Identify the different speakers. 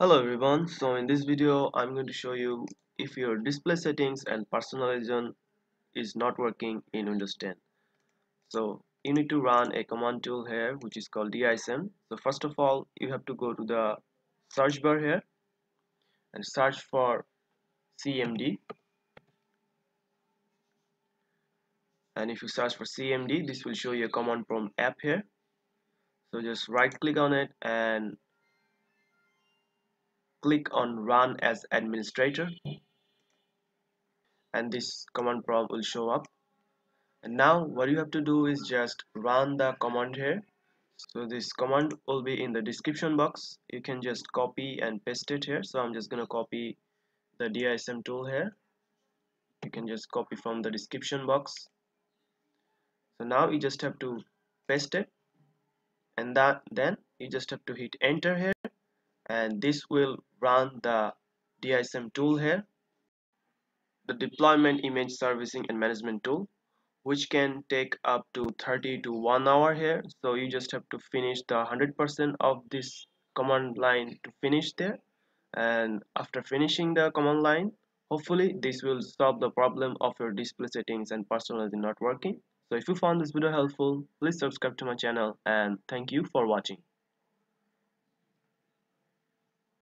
Speaker 1: Hello everyone, so in this video I'm going to show you if your display settings and personalization is not working in Windows 10. So you need to run a command tool here which is called DISM. So first of all you have to go to the search bar here and search for CMD and if you search for CMD this will show you a command prompt app here so just right click on it and click on run as administrator. And this command prompt will show up. And now what you have to do is just run the command here. So this command will be in the description box. You can just copy and paste it here. So I'm just gonna copy the DISM tool here. You can just copy from the description box. So now you just have to paste it. And that then you just have to hit enter here and this will run the DISM tool here. The deployment image servicing and management tool which can take up to 30 to 1 hour here. So you just have to finish the 100% of this command line to finish there. And after finishing the command line hopefully this will solve the problem of your display settings and personalizing not working. So if you found this video helpful please subscribe to my channel and thank you for watching